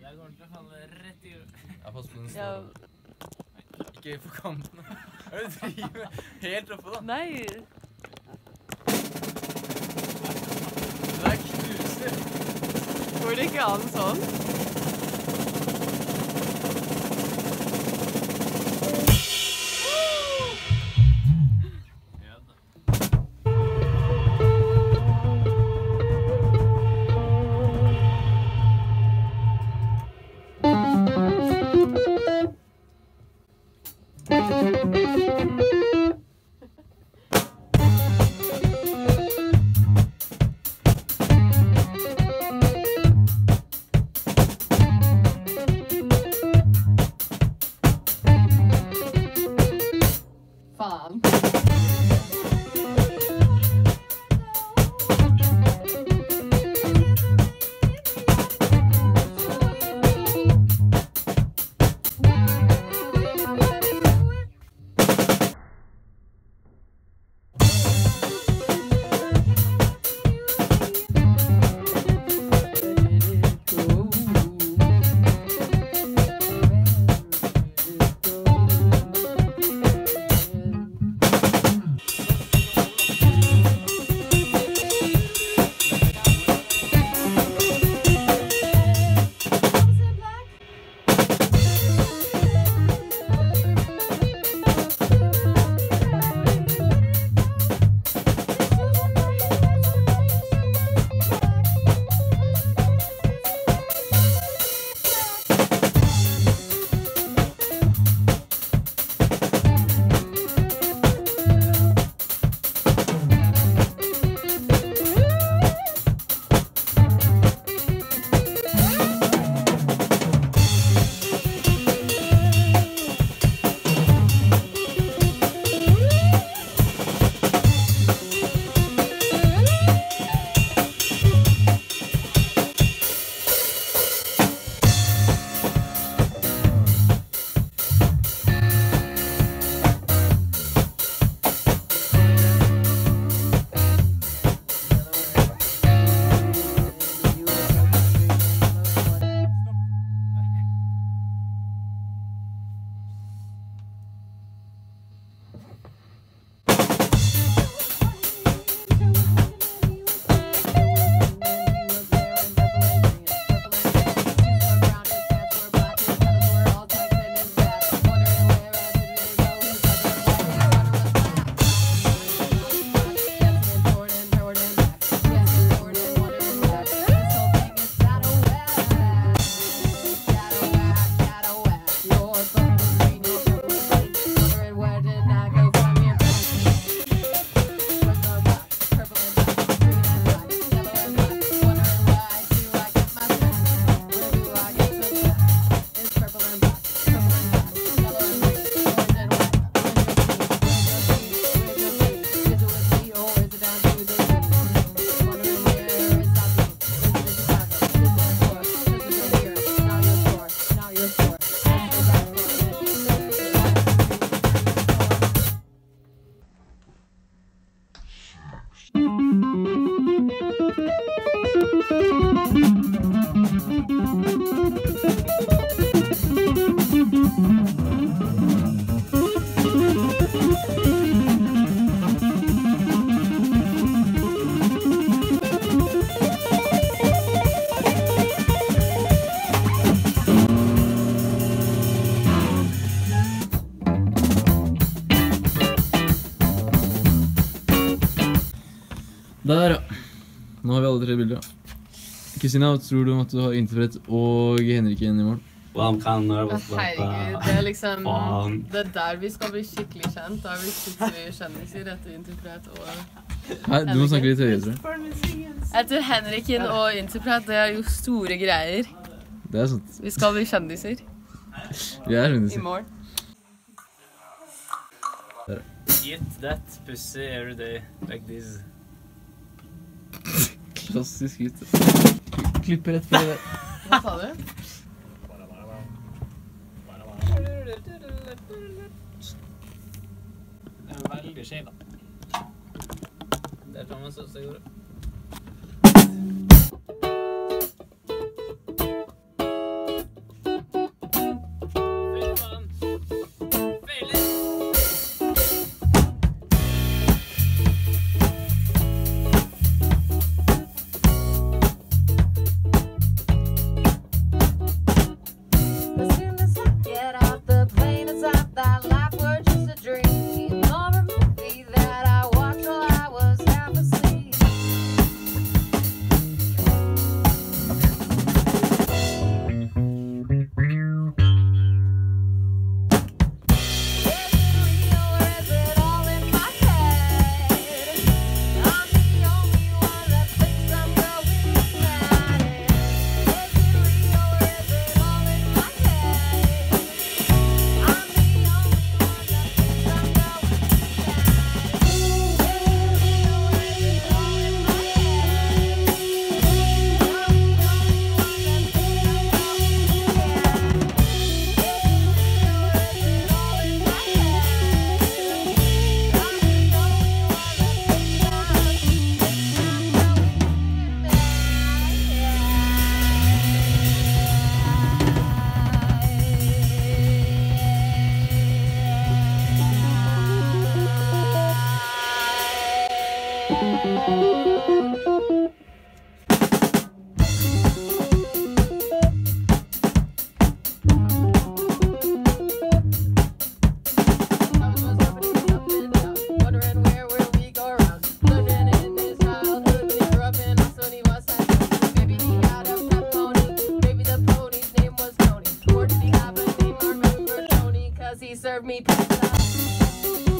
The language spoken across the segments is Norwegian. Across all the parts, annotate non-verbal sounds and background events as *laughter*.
Jeg kommer til å falle rett i Jeg passer på den står Ikke på kanten. Hva er det du driver med? Helt oppe, da. nei. Det der knuser. Går det ikke an sånn? farm. Kristina, hva tror du om at du har Interpret og Henrik igjen i morgen? Herregud, det er liksom. Det er der vi skal bli skikkelig kjent. Da er vi skikkelig kjendiser etter Interpret og Hei, du må snakke litt høyere, tror jeg. Etter Henriken og Interpret, det er jo store greier. Det er sant. Vi skal bli kjendiser Vi er kjendiser. i morgen. Eat that pussy every day like this. Klassisk gutt. Klippe rett før det. Hva sa du? Den er veldig skjev, da. Det er Thomas også Serve me pizza.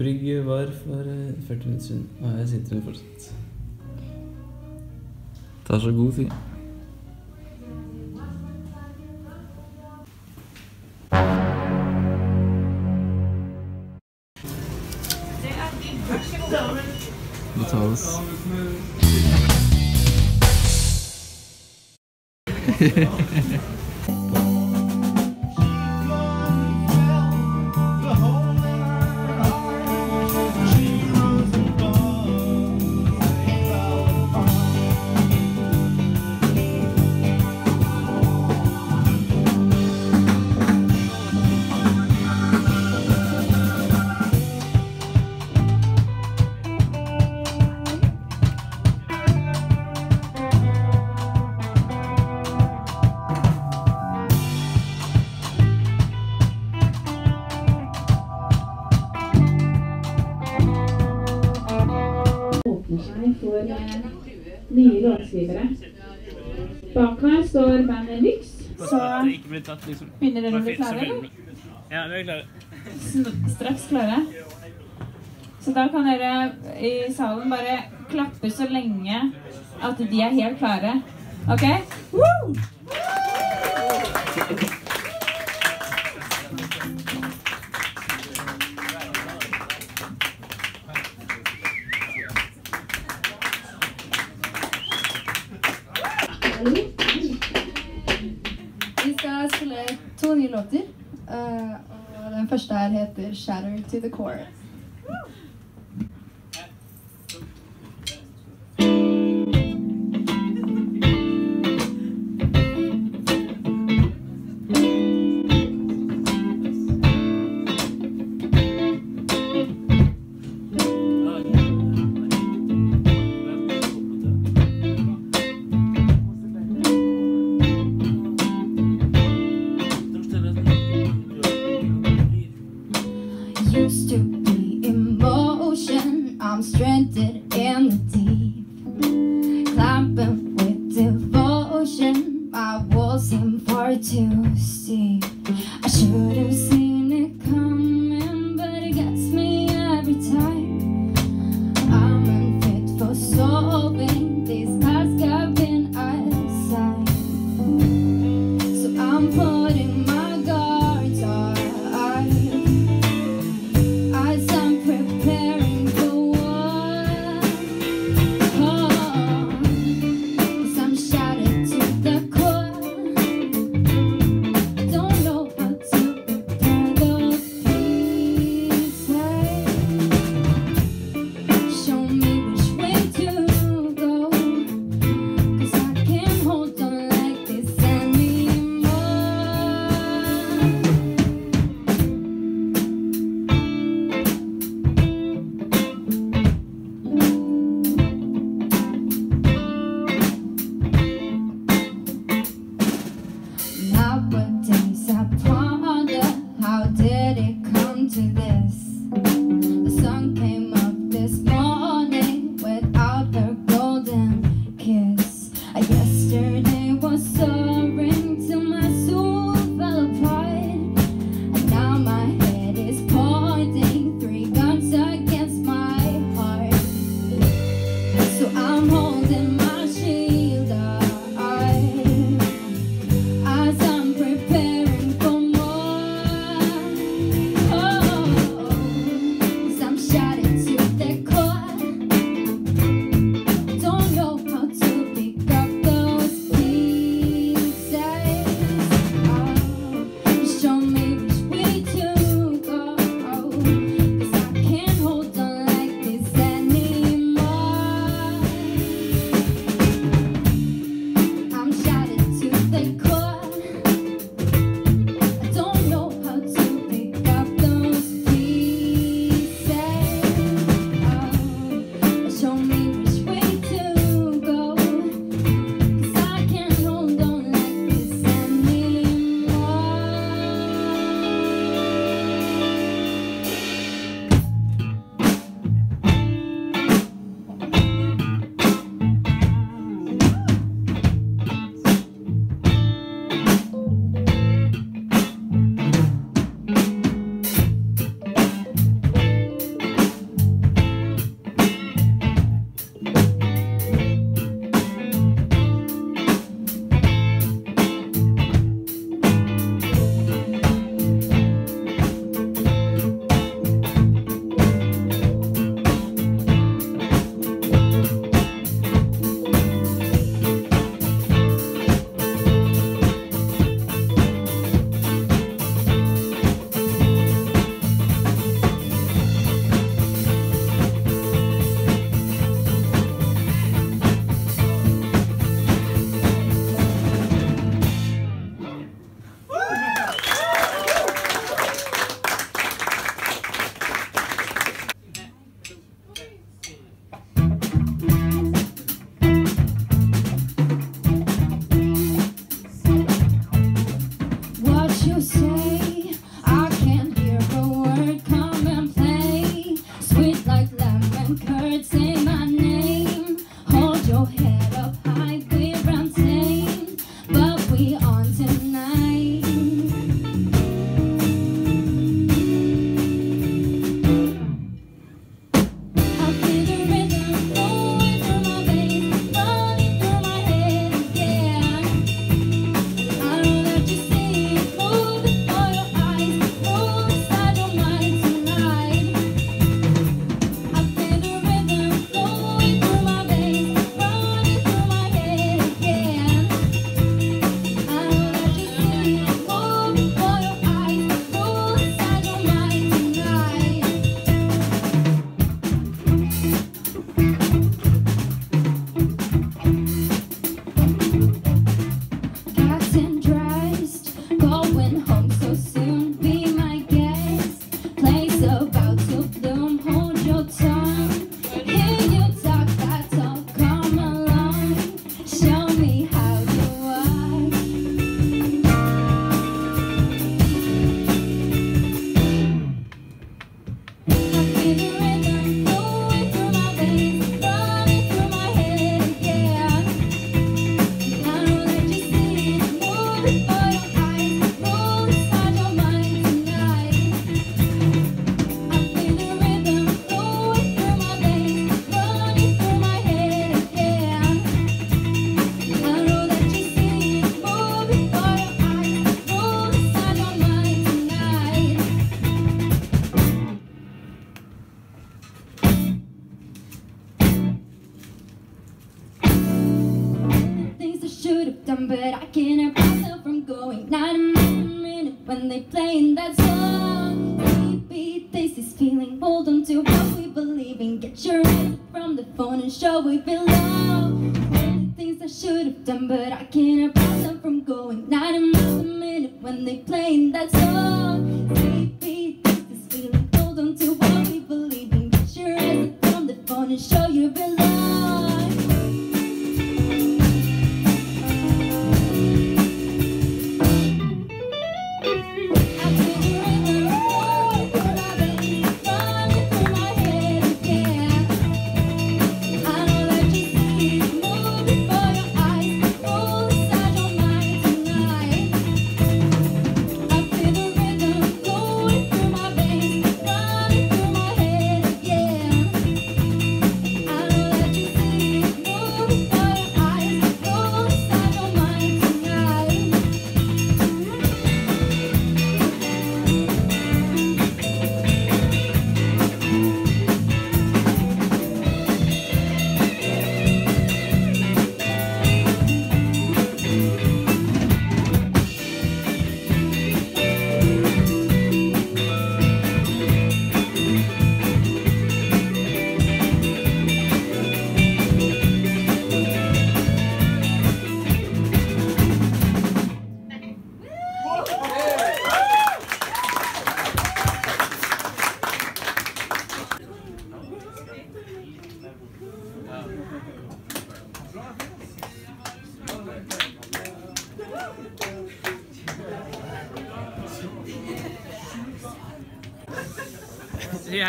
Brygge var for eh, 40 minutter siden, og jeg sitter her fortsatt. Det er så god tid. Betales. Hehehe *laughs* *laughs* fortsatt, liksom. Begynner dere å bli klare, eller? Ja, vi er klare. Straks klare? Så da kan dere i salen bare klappe så lenge at de er helt klare. OK? Woo! forehead hit the shatter to the core. strengthened stranded.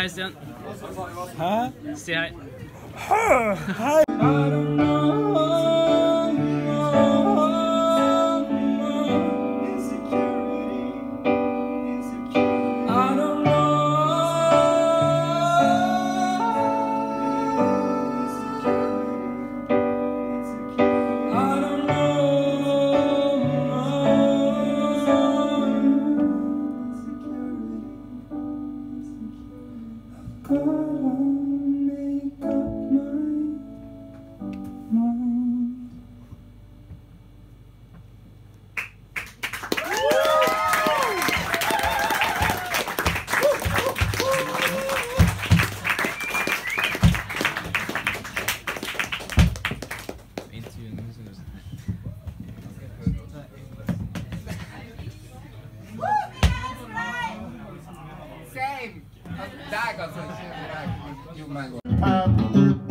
guys down up.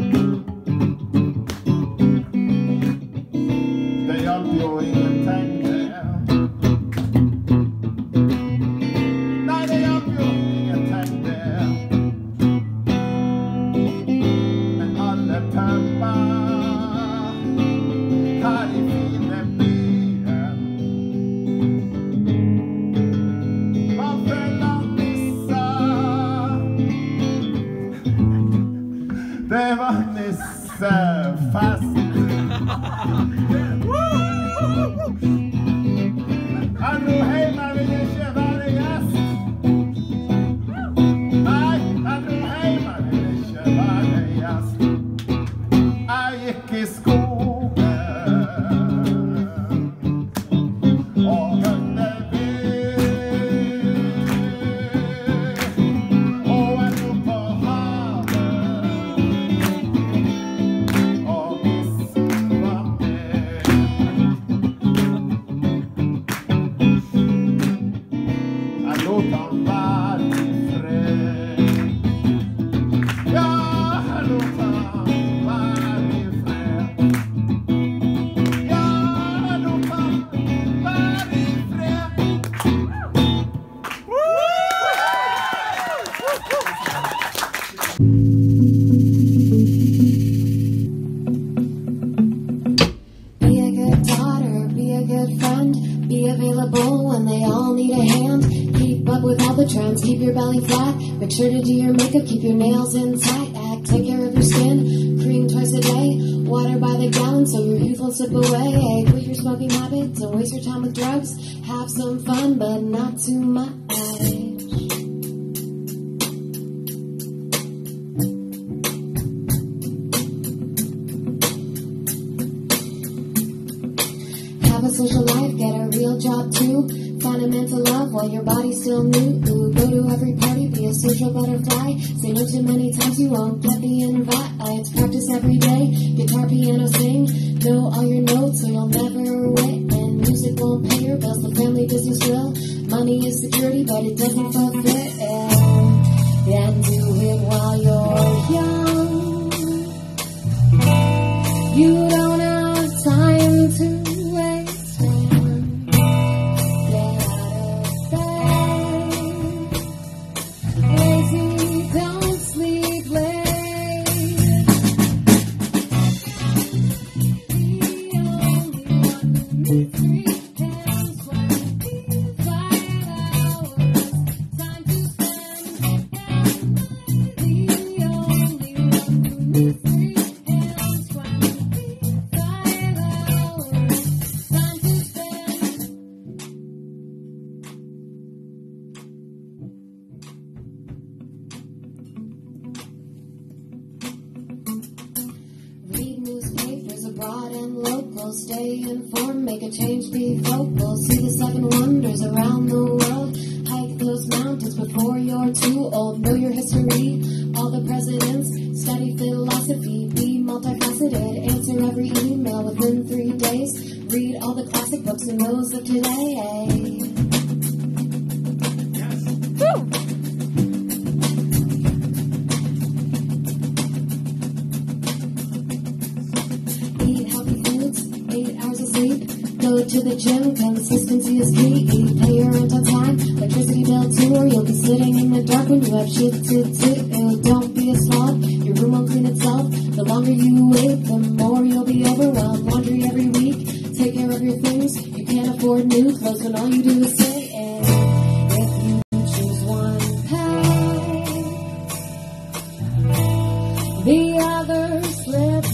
sure to do your makeup, keep your nails in tight, act, take care of your skin, cream twice a day, water by the gallon so your youth won't slip away. Quit your smoking habits, don't waste your time with drugs, have some fun, but not too much. Have a social life, get a real job too, find a mental love while your body's still new be a social butterfly. Say no too many times, you won't get the invite. practice every day, guitar, piano, sing. Know all your notes, or you'll never win. And music won't pay your bills, the family business will. Money is security, but it doesn't fulfill. And do it while you're young. You father slept